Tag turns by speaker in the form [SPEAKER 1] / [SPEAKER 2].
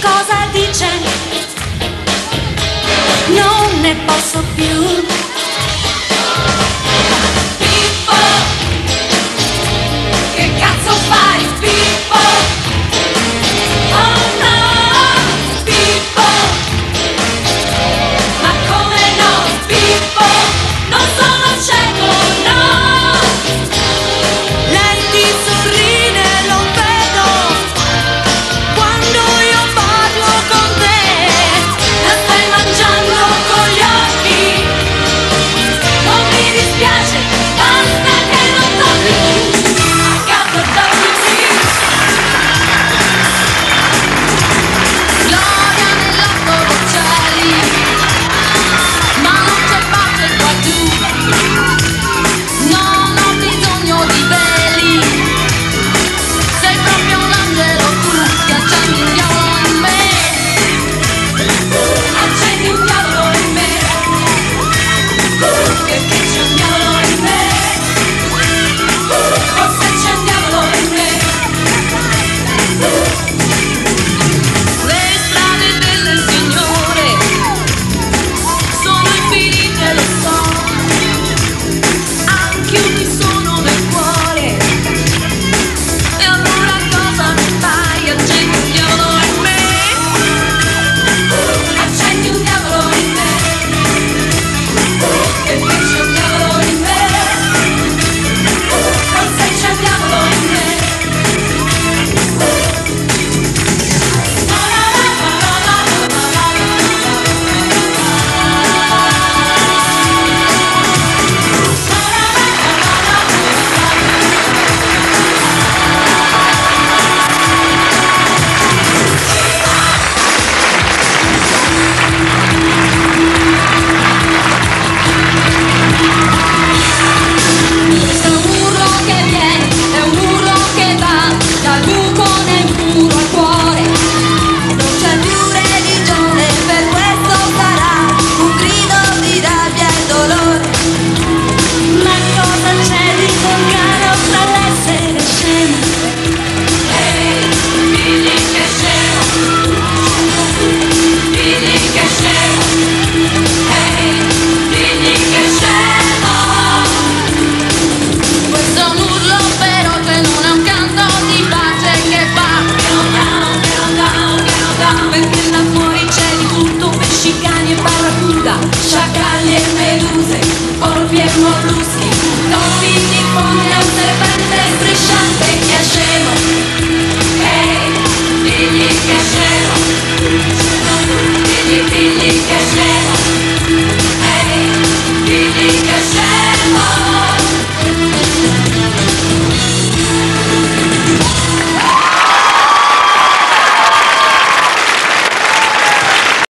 [SPEAKER 1] Cosa dice, non ne posso più.
[SPEAKER 2] Smo ruski, to vidi po